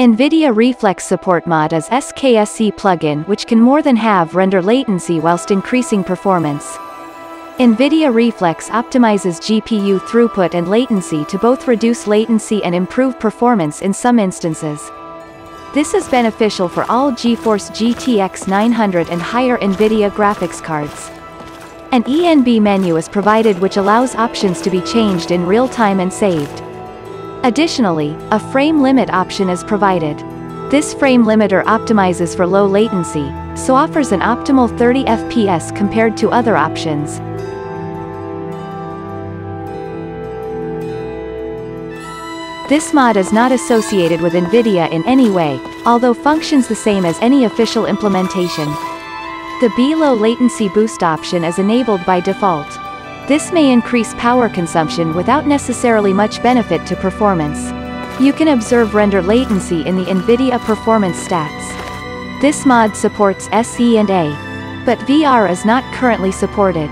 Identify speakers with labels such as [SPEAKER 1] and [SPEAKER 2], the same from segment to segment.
[SPEAKER 1] NVIDIA Reflex Support Mod is SKSE plugin which can more than halve render latency whilst increasing performance. NVIDIA Reflex optimizes GPU throughput and latency to both reduce latency and improve performance in some instances. This is beneficial for all GeForce GTX 900 and higher NVIDIA graphics cards. An ENB menu is provided which allows options to be changed in real time and saved. Additionally, a frame limit option is provided. This frame limiter optimizes for low latency, so offers an optimal 30 FPS compared to other options. This mod is not associated with NVIDIA in any way, although functions the same as any official implementation. The B-low latency boost option is enabled by default. This may increase power consumption without necessarily much benefit to performance. You can observe render latency in the NVIDIA performance stats. This mod supports SE and AE. But VR is not currently supported.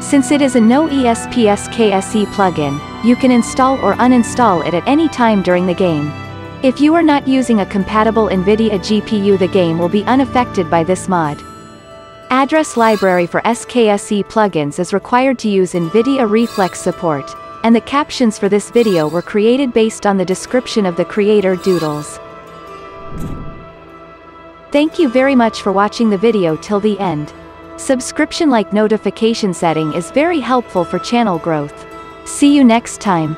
[SPEAKER 1] Since it is a no ESP SKSE plugin, you can install or uninstall it at any time during the game. If you are not using a compatible NVIDIA GPU the game will be unaffected by this mod. Address library for SKSE plugins is required to use NVIDIA Reflex support, and the captions for this video were created based on the description of the creator doodlez. Thank you very much for watching the video till the end. Subscription like notification setting is very helpful for channel growth. See you next time.